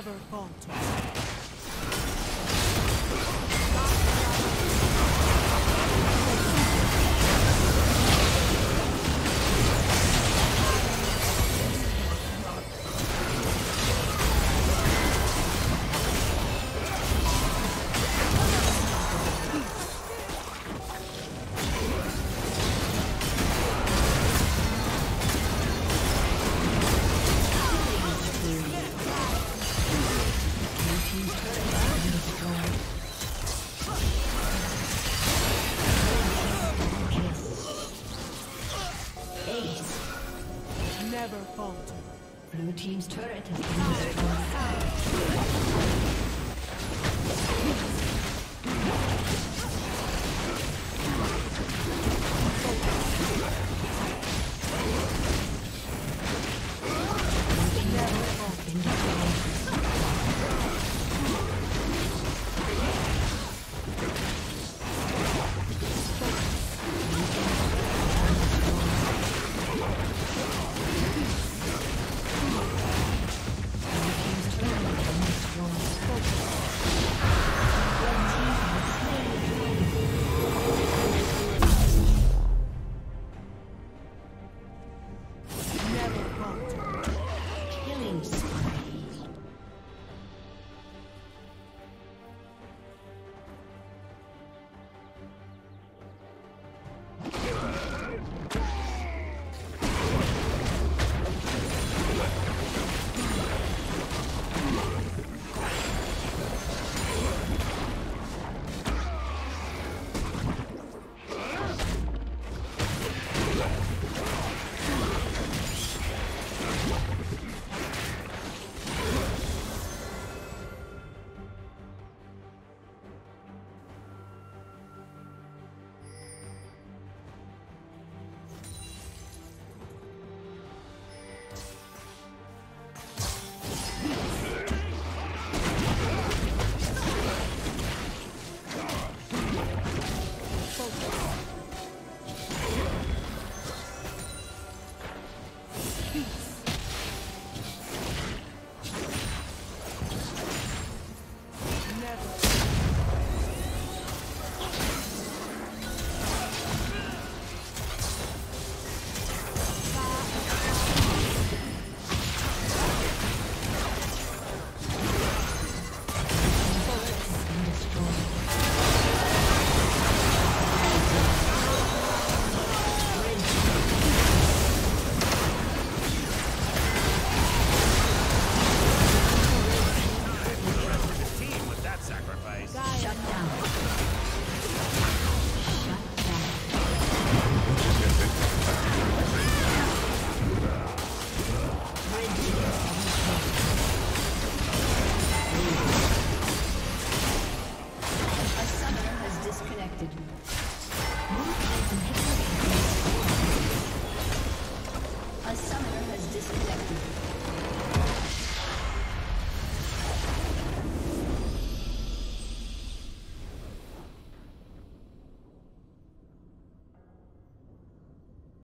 Never falter. Never falter. Blue team's turret has been destroyed.